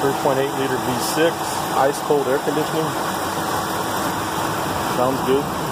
3.8 liter V6, ice cold air conditioning. Sounds good.